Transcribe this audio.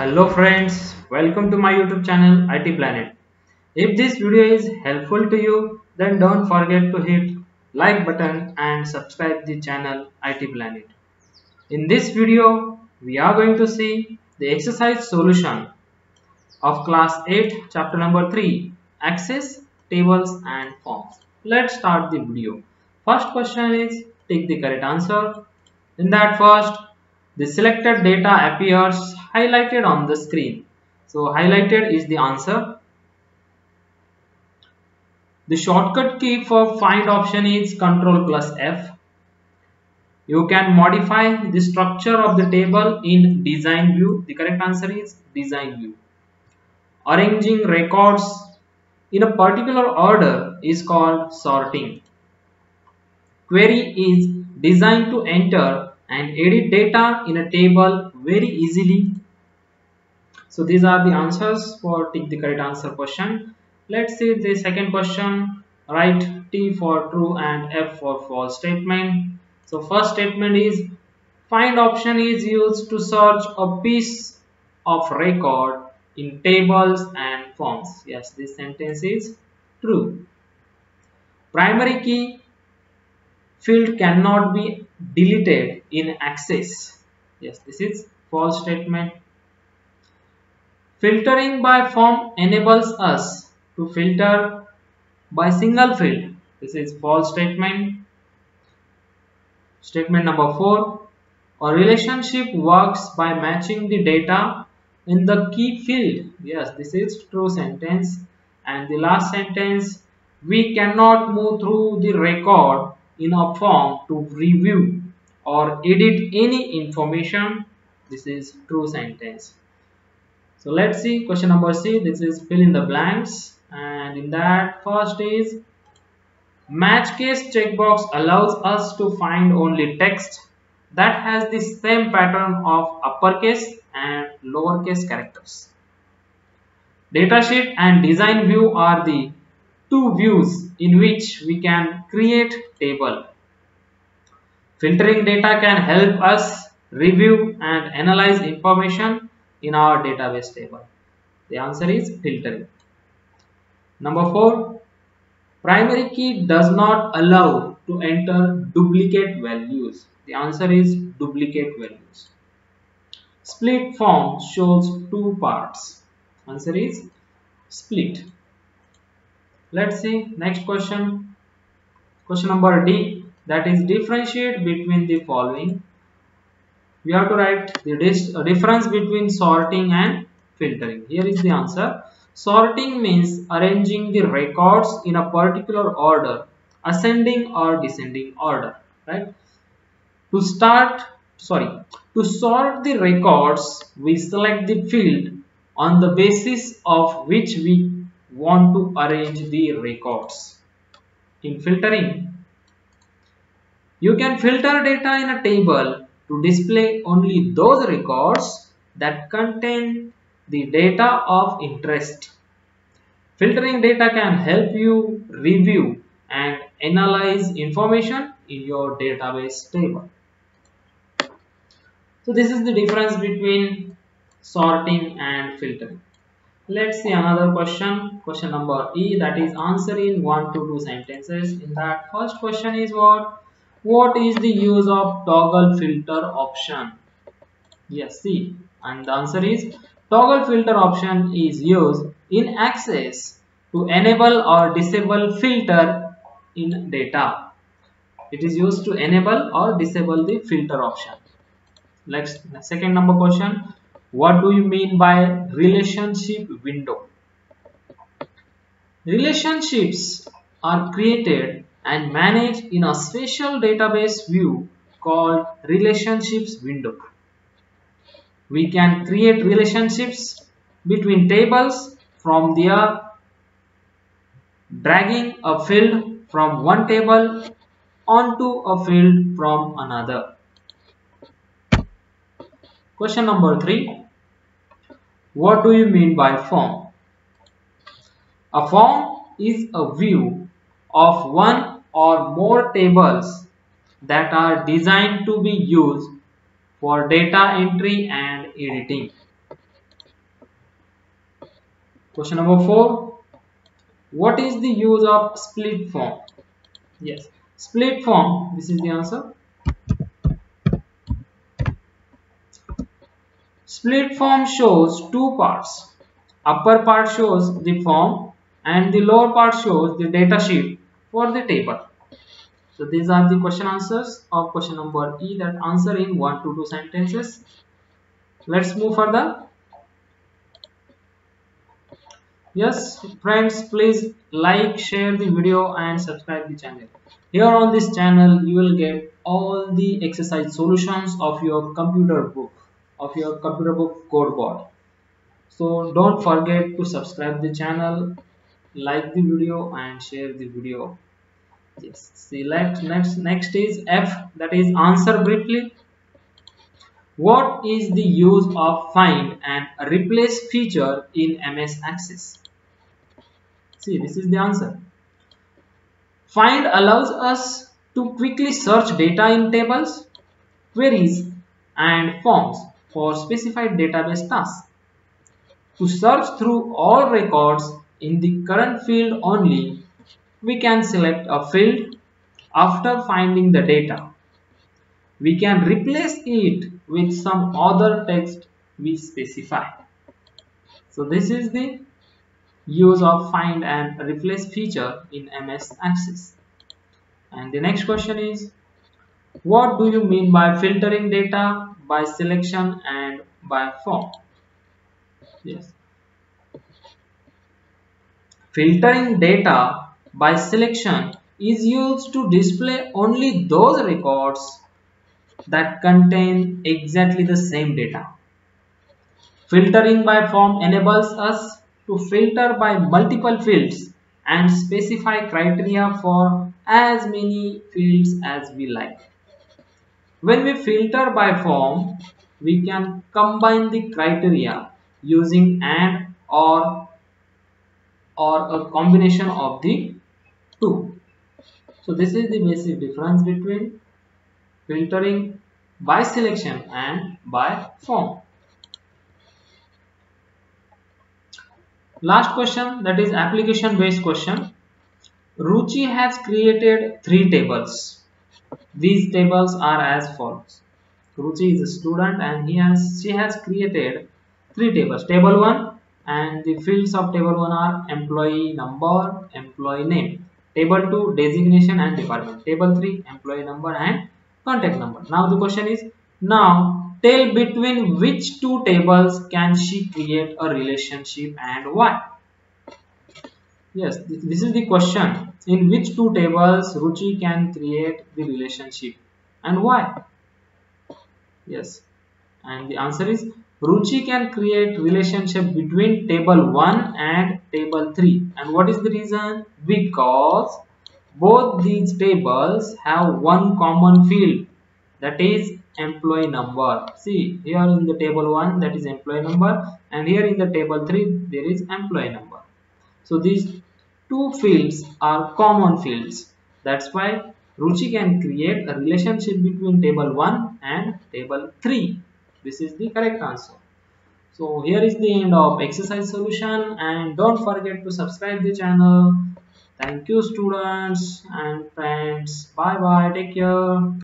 Hello friends, welcome to my YouTube channel IT Planet. If this video is helpful to you, then don't forget to hit like button and subscribe the channel IT Planet. In this video, we are going to see the exercise solution of class 8 chapter number 3 access tables and forms. Let's start the video. First question is take the correct answer. In that first, the selected data appears highlighted on the screen. So highlighted is the answer. The shortcut key for find option is control plus F. You can modify the structure of the table in design view. The correct answer is design view. Arranging records in a particular order is called sorting. Query is designed to enter and edit data in a table very easily. So these are the answers for tick the correct answer question. Let's see the second question. Write t for true and f for false statement. So first statement is find option is used to search a piece of record in tables and forms. Yes this sentence is true. Primary key field cannot be deleted in access yes this is false statement Filtering by form enables us to filter by single field. This is false statement. Statement number 4. A relationship works by matching the data in the key field. Yes, this is true sentence. And the last sentence, we cannot move through the record in a form to review or edit any information. This is true sentence. So let's see question number C. This is fill in the blanks and in that first is match case checkbox allows us to find only text that has the same pattern of uppercase and lowercase characters. Datasheet and design view are the two views in which we can create table. Filtering data can help us review and analyze information in our database table? The answer is filtering. Number 4. Primary key does not allow to enter duplicate values. The answer is duplicate values. Split form shows two parts. Answer is split. Let's see next question. Question number D that is differentiate between the following we have to write the uh, difference between sorting and filtering. Here is the answer. Sorting means arranging the records in a particular order, ascending or descending order, right? To start, sorry, to sort the records, we select the field on the basis of which we want to arrange the records. In filtering, you can filter data in a table to display only those records that contain the data of interest. Filtering data can help you review and analyze information in your database table. So this is the difference between sorting and filtering. Let's see another question. Question number E that is answer in 1 to 2 sentences. In that first question is what? what is the use of toggle filter option yes see and the answer is toggle filter option is used in access to enable or disable filter in data it is used to enable or disable the filter option next second number question what do you mean by relationship window relationships are created and managed in a special database view called relationships window. We can create relationships between tables from there dragging a field from one table onto a field from another. Question number 3. What do you mean by form? A form is a view of one or more tables that are designed to be used for data entry and editing. Question number 4. What is the use of split form? Yes, split form, this is the answer. Split form shows two parts. Upper part shows the form and the lower part shows the data sheet for the table. So these are the question answers of question number E that answer in 1 to 2 sentences. Let's move further. Yes friends please like share the video and subscribe the channel. Here on this channel you will get all the exercise solutions of your computer book of your computer book code board. So don't forget to subscribe the channel like the video and share the video. Yes. Select next next is f that is answer briefly. What is the use of find and replace feature in ms access see this is the answer. Find allows us to quickly search data in tables queries and forms for specified database tasks to search through all records in the current field only we can select a field after finding the data. We can replace it with some other text we specify. So this is the use of find and replace feature in MS Access. And the next question is, what do you mean by filtering data by selection and by form? Yes. Filtering data by selection is used to display only those records that contain exactly the same data. Filtering by form enables us to filter by multiple fields and specify criteria for as many fields as we like. When we filter by form, we can combine the criteria using AND or or a combination of the 2. So this is the basic difference between filtering by selection and by form. Last question that is application based question. Ruchi has created three tables. These tables are as follows. Ruchi is a student and he has she has created three tables. Table 1 and the fields of table 1 are employee number, employee name table 2 designation and department table 3 employee number and contact number now the question is now tell between which two tables can she create a relationship and why yes this is the question. In which two tables ruchi can create the relationship and why? Yes and the answer is Ruchi can create relationship between table 1 and table 3 and what is the reason? Because both these tables have one common field that is employee number. See here in the table 1 that is employee number and here in the table 3 there is employee number. So these two fields are common fields. That's why Ruchi can create a relationship between table 1 and table 3 this is the correct answer. So here is the end of exercise solution and don't forget to subscribe the channel. Thank you students and friends. Bye bye take care